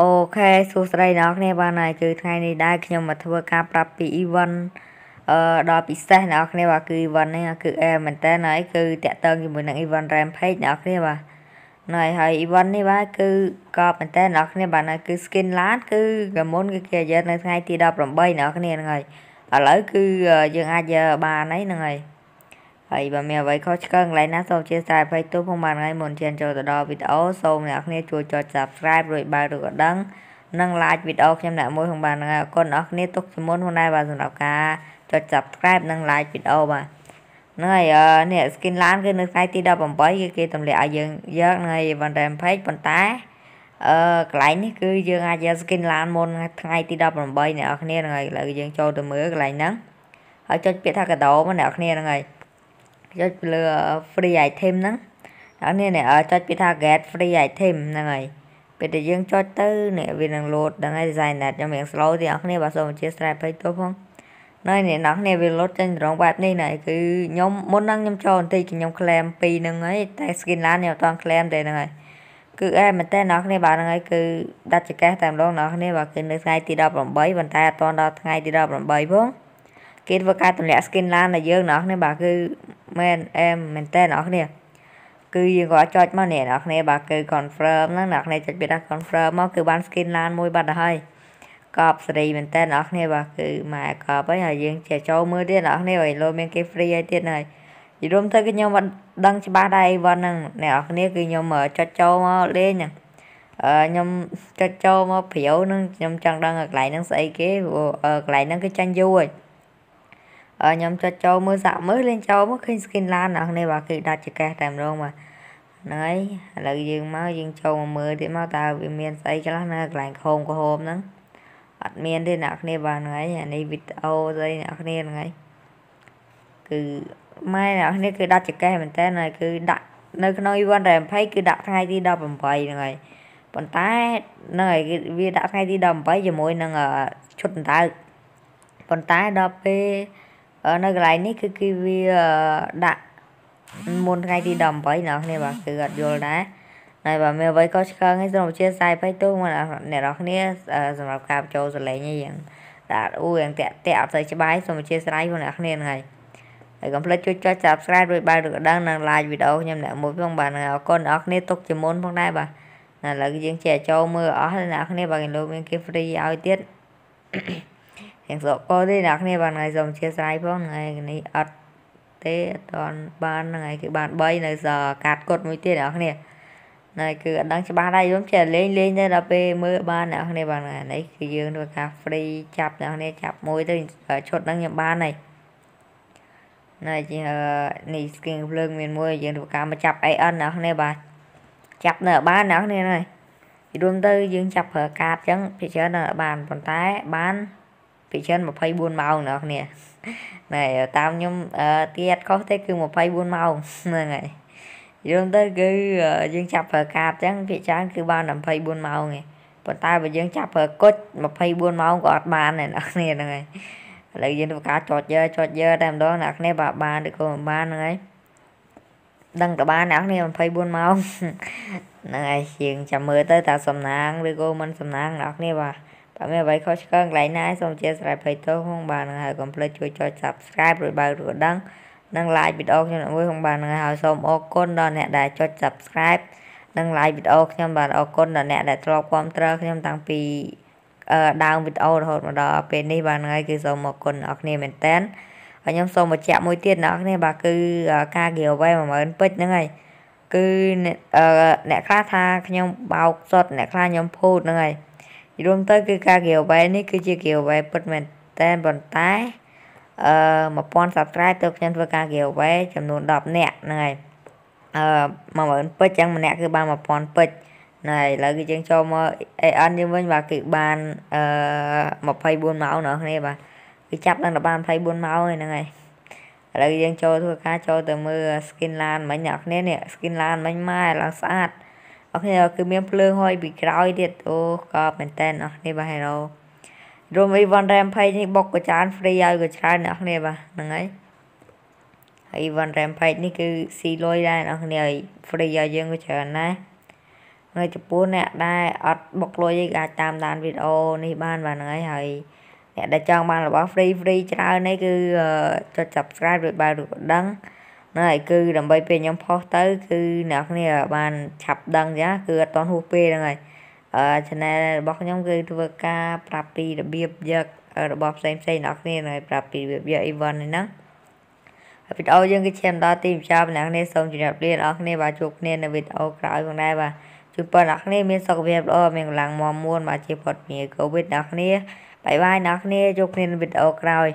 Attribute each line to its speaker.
Speaker 1: អូខេសួស្តីអ្នកនរគ្នាបានហើយគឺថ្ងៃនេះដែរខ្ញុំមកធ្វើការប្រាប់ពី event អឺដល់ពិសេសអ្នកនរគ្នាបាទគឺ event នេះគឺអែមែនតើហើយគឺតាក់ទងជាមួយនឹង event rampage អ្នកនរគ្នាបាទណៃហើយ event នេះបាទគឺក៏មែនតើអ្នកនរគ្នាបាទគឺ skin land គឺកាមុនគឺគេយកនៅថ្ងៃទី18អ្នកនរគ្នាហ្នឹងហើយឥឡូវគឺយើងអាចយកបានហើយហ្នឹងហើយ ហើយបើមានអ្វីខុសឆ្គងកន្លែងណាសូមអធិស្ឋានអភ័យទោសផងបានហើយមុនឈានចូលទៅដល់វីដេអូសូមអ្នកគ្នាជួយចុច Subscribe រួចបើករូបកណ្ដឹងនិង like វីដេអូខ្ញុំអ្នកមួយផងបានហើយអរគុណអ្នកគ្នាទុកជាមុនផងដែរបាទសម្រាប់ការចុច Subscribe និង like វីដេអូបាទហ្នឹងហើយនេះ skin land គឺនៅថ្ងៃទី18គឺគេទម្លាក់ឲ្យយើងយកនៅ event rampage ប៉ុន្តែអឺកន្លែងនេះគឺយើងអាចយក skin land មុនថ្ងៃទី18អ្នកនរគ្នាហ្នឹងហើយឥឡូវយើងចូលទៅមើលកន្លែងហ្នឹងហើយចុចពាក្យថាកដោមកអ្នកនរគ្នាហ្នឹងហើយ ចុចលើ free item ហ្នឹងហើយនេះចុចពីថា get free item ហ្នឹងហើយពេលដែលយើងចុចទៅនេះវានឹង load ហ្នឹងហើយ design net ខ្ញុំរៀង slow ទេអ្នកគ្នាបាទសូមអធិស្ឋានពេកទោះផងនៅនេះអ្នកគ្នាវា load ចេញត្រង់បែបនេះណាគឺខ្ញុំមុនហ្នឹងខ្ញុំចូលបន្តិចខ្ញុំ claim ពីរហ្នឹងហើយតែ skin land ខ្ញុំអត់ទាន់ claim ទេហ្នឹងហើយគឺអែមែនតើអ្នកគ្នាបាទហ្នឹងហើយគឺដាច់ចកេះតែម្ដងអ្នកគ្នាបាទគឺនៅថ្ងៃទី18ប៉ុន្តែអត់ទាន់ដល់ថ្ងៃទី18ផង គេធ្វើការទម្លាក់ skin land ដល់យើងអ្នកគ្នាបាទគឺមែនអែមមែនតើអ្នកគ្នាគឺយើងក៏ចុចមកនេះអ្នកគ្នាបាទគឺ confirm ហ្នឹងអ្នកគ្នាចុចពីថា confirm មកគឺបាន skin land មួយបាត់ទៅហើយកប់សេរីមែនតើអ្នកគ្នាបាទគឺម៉ែកប់ហើយហើយយើងជាចូលមើលទៀតអ្នកគ្នាហើយលោមានគេ free ហើយទៀតហើយនិយាយរួមទៅគឺខ្ញុំអត់ដឹងច្បាស់ដែរអីវ៉ាន់ហ្នឹងអ្នកគ្នាគឺខ្ញុំចុចចូលមកលេងហ្នឹងអឺខ្ញុំចុចចូលមកព្រាវនឹងខ្ញុំចង់ដឹងកន្លែងហ្នឹងស្អីគេព្រោះកន្លែងហ្នឹងគឺចាញ់យូរហើយ ខ្ញុំចុចចូលមើលសាក់មើលលេងចូលមកឃើញ skin ឡានអ្នកនេះបាទគឺដាច់ចកេះតែម្ដងបាទហ្នឹងហើយឥឡូវយើងមកយើងចូលមកមើលទៀតមកតើវាមានស្អីខ្លះនៅកន្លែងខោមក្រហមហ្នឹងអត់មានទេអ្នកគ្នាបាទហ្នឹងហើយអានេះវីដេអូស្អីអ្នកគ្នាហ្នឹងហើយគឺម៉ែអ្នកគ្នាគឺដាច់ចកេះមែនតើហើយគឺដាក់នៅក្នុង event ដែល20គឺដាក់ថ្ងៃទី18ហ្នឹងហើយប៉ុន្តែហ្នឹងហើយវាដាក់ថ្ងៃទី18ជាមួយនឹងឈុតដណ្ដើកប៉ុន្តែដល់ពេល នៅកន្លែងនេះគឺគេវាដាក់មុនថ្ងៃទី18អ្នកគ្នាបាទគឺអត់យល់ដែរហើយបើមានអ្វីក៏ឆ្កឹងឯងសូមអធិស្ឋានបៃទូមកអ្នកនរគ្នាសម្រាប់ការចូលសលេងឯងដាក់អូយ៉ាងតាក់តាក់អត់ទៅច្បាស់សូមអធិស្ឋានផងអ្នកគ្នាហ្នឹងហើយហើយកុំភ្លេចជួយចុច Subscribe រួចបើកកណ្ដឹងនិង like វីដេអូខ្ញុំអ្នកមួយផងបាទអរគុណអ្នកគ្នាទុកជាមុនផងដែរបាទឥឡូវយើងចេះចូលមើលអស់អ្នកគ្នាបើគេលោកមានគេ free ឲ្យទៀត រៀងស្រកកទេអ្នកគ្នាបានថ្ងៃសូមអធិស្ឋានផងថ្ងៃនេះអត់ទេអត់ទាន់បានថ្ងៃគឺបាន3នៅសកាត់កត់មួយទៀតអ្នកគ្នាណែគឺអត់ដឹងច្បាស់ដែរខ្ញុំចេះលេងលេងទៅដល់ពេលមើលបានអ្នកគ្នាបាននេះគឺយើងធ្វើការ free ចាប់អ្នកគ្នាចាប់មួយទៅឈុតហ្នឹងខ្ញុំបានហើយណែជានេះ skin ភ្លើងមានមួយយើងធ្វើការមកចាប់ AN អ្នកគ្នាបាទចាប់នៅបានអ្នកគ្នាហើយរួមទៅយើងចាប់ប្រើកាតអញ្ចឹងពិចារណាបានប៉ុន្តែបាន ពីច្រើន24ម៉ោងអ្នកគ្នាណែតាមខ្ញុំទៀតខុសទេគឺ24ម៉ោងហ្នឹងហើយយើងទៅគឺយើងចាប់ប្រើកាតអញ្ចឹងភាគច្រើនគឺបាន24ម៉ោងឯងប៉ុន្តែបើយើងចាប់ប្រើគុជ24ម៉ោងក៏អត់បានដែរអ្នកគ្នាហ្នឹងហើយឥឡូវយើងធ្វើការចតយើចតយើតែម្ដងអ្នកគ្នាបើបានឬក៏មិនបានហ្នឹងហើយដឹងតបានអ្នកគ្នា24ម៉ោងហ្នឹងហើយជាងចាំមើលទៅតើសំណាងឬក៏មិនសំណាងអ្នកគ្នាបាទ បើមានអ្វីខុសឆ្គងកន្លែងណាសូមអធិស្ឋានភ័យទោសផងបាទនឹងហើយកុំភ្លេចជួយចុច Subscribe រួចបើករូបដឹងនិង like វីដេអូខ្ញុំមួយផងបាទនឹងហើយសូមអរគុណដល់អ្នកដែលចុច Subscribe និង like វីដេអូខ្ញុំបាទអរគុណដល់អ្នកដែលធ្លាប់គាំទ្រខ្ញុំតាំងពីអឺដើមវីដេអូរហូតមកដល់ពេលនេះបាទហ្នឹងហើយគឺសូមអរគុណអ្នកគ្នាមែនតើហើយខ្ញុំសូមបញ្ជាក់មួយទៀតអ្នកគ្នាបាទគឺការ giveaway 10000ពេជ្រហ្នឹងហើយគឺអ្នកខ្លះថាខ្ញុំបោកសុតអ្នកខ្លះខ្ញុំភូតហ្នឹងហើយ រួមទៅគឺការ giveaway នេះគឺជា giveaway ពិតមែនតែប៉ុន្តែអឺ1000 subscribe ទៅខ្ញុំធ្វើការ giveaway ចំនួន10នាក់ហ្នឹងហើយអឺ10000ពេជ្រចឹងម្នាក់គឺបាន1000ពេជ្រណែឥឡូវគឺយើងចូលមក AN យើងវិញបាទគឺបានអឺ24ម៉ោងណោះគ្នាបាទគឺចាប់ដល់បាន24ម៉ោងហ្នឹងហើយឥឡូវយើងចូលធ្វើការចូលទៅមើល skin LAN មិញអ្នកគ្នានេះ skin LAN មិញម៉ែឡើងស្អាត អរគ្នាគឺមានភ្លើងហុយពីក្រោយទៀតអូក៏មែនតែនអរគ្នាបាទ hero រួម event rampage នេះបុកក៏ច្រើន free ឲ្យក៏ច្រើនអ្នកគ្នាបាទហ្នឹងហើយហើយ event rampage នេះគឺស៊ីលុយដែរអ្នកគ្នាឲ្យ free ឲ្យយើងក៏ច្រើនណាស់ហើយចំពោះអ្នកដែលអត់បុកលុយឯងក៏អាចតាមដានវីដេអូនេះបានបាទហ្នឹងហើយហើយអ្នកដែលចង់បានរបស់ free free ច្រើននេះគឺអឺចុច subscribe ឬបែលឬក៏ដឹង ហ្នឹងហើយគឺដើម្បីពេលខ្ញុំផុសទៅគឺអ្នកគ្នាបានឆាប់ដឹងចាគឺអត់តន់ហួសពេលហ្នឹងហើយអឺ channel របស់ខ្ញុំគឺធ្វើការប្រាប់ពីរបៀបយករបស់ផ្សេងផ្សេងអ្នកគ្នាហើយប្រាប់ពីរបៀបយក event នេះហ្នឹងហើយវីដេអូយើងគឺឈានដល់ទីបញ្ចប់អ្នកគ្នាសូមជម្រាបលាអ្នកគ្នាបាទជួបគ្នានៅវីដេអូក្រោយផងដែរបាទជូនពរអ្នកគ្នាមានសុខភាពល្អមានកម្លាំងមាំមួនបាទជាផុតពីកូវីដអ្នកគ្នាបាយបាយអ្នកគ្នាជួបគ្នានៅវីដេអូក្រោយ